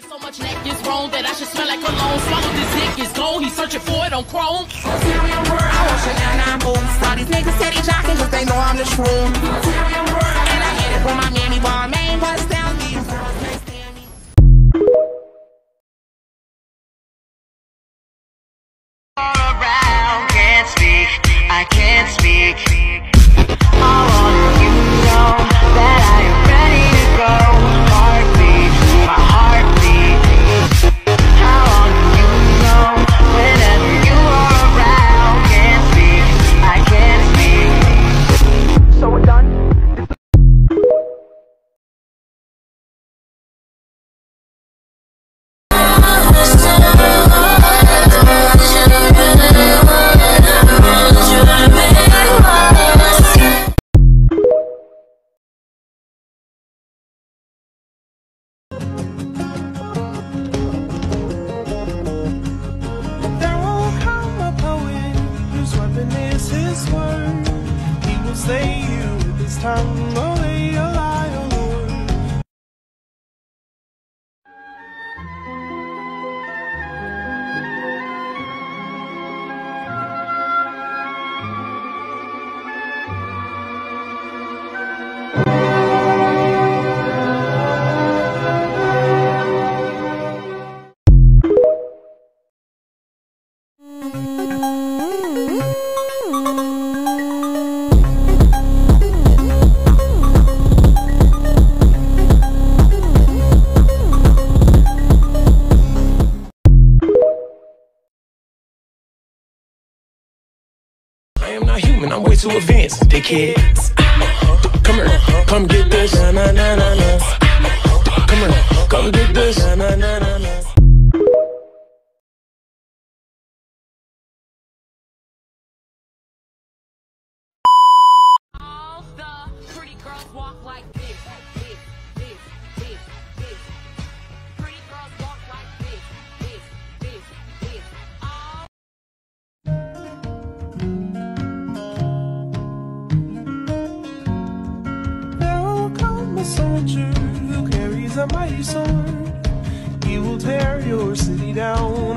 So much neck is wrong that I should smell like cologne. Swallow this dick is gone. He's searching for it on Chrome. I want Chanel 9 boots. All these niggas steady jocking cause they know I'm the truth. His word. He will slay you with his tongue, human, I'm way too advanced, dickhead. Come here, come get this. Na, na, na, na, na. Carries a mighty sword. He will tear your city down,